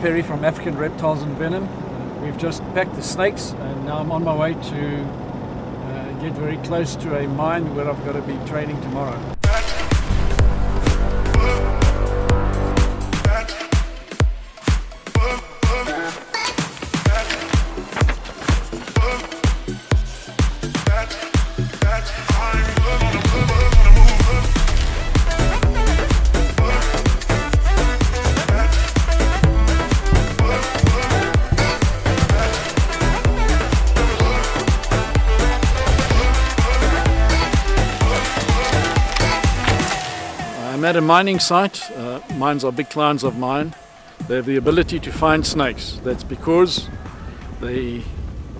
Perry from African Reptiles and Venom. We've just packed the snakes and now I'm on my way to uh, get very close to a mine where I've got to be training tomorrow. I'm at a mining site. Uh, mines are big clients of mine. They have the ability to find snakes. That's because they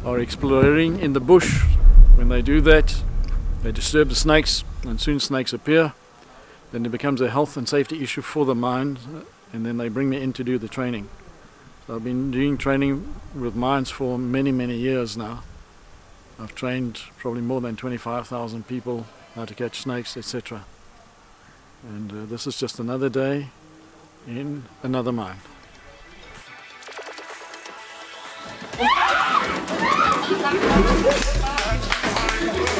are exploring in the bush. When they do that, they disturb the snakes, and soon snakes appear. Then it becomes a health and safety issue for the mine, uh, and then they bring me in to do the training. So I've been doing training with mines for many, many years now. I've trained probably more than 25,000 people how to catch snakes, etc. And uh, this is just another day in another mine.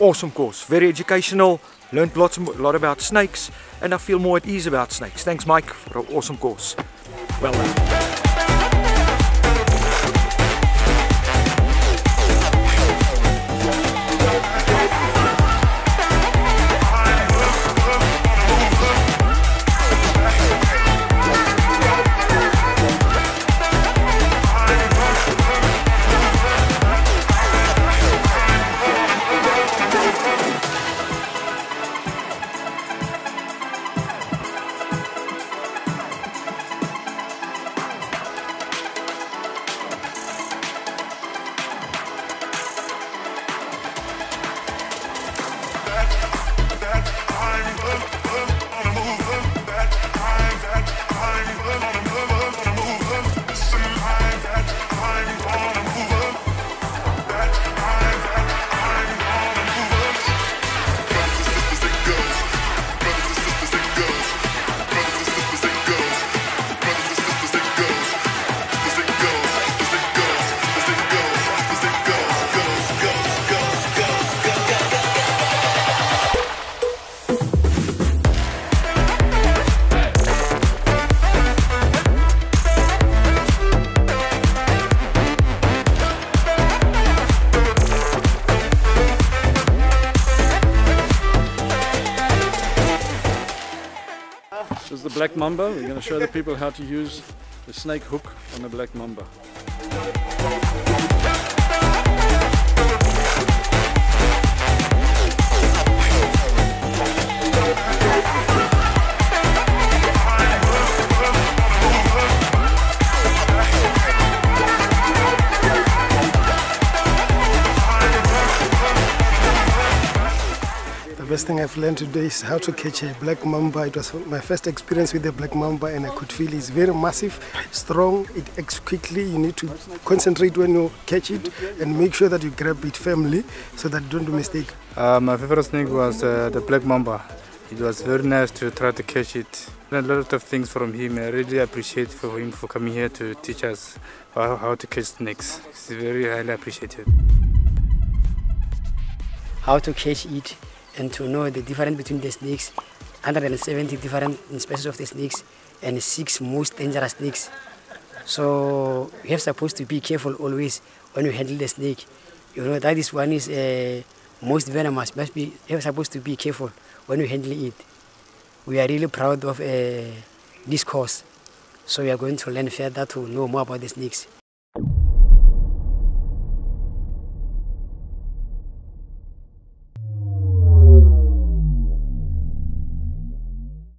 awesome course. Very educational. Learned lots, a lot about snakes, and I feel more at ease about snakes. Thanks, Mike, for an awesome course. Well done. Is the black mamba. We're going to show the people how to use the snake hook on the black mamba. Best thing I've learned today is how to catch a black mamba. It was my first experience with the black mamba, and I could feel it's very massive, strong. It acts quickly. You need to concentrate when you catch it and make sure that you grab it firmly so that you don't do mistake. Uh, my favorite snake was uh, the black mamba. It was very nice to try to catch it. Learned a lot of things from him. I really appreciate for him for coming here to teach us how, how to catch snakes. It's very highly appreciated. how to catch it and to know the difference between the snakes 170 different species of the snakes and six most dangerous snakes. So you have supposed to be careful always when you handle the snake. You know that is one is uh, most venomous. Must be you are supposed to be careful when you handle it. We are really proud of uh, this course. So we are going to learn further to know more about the snakes.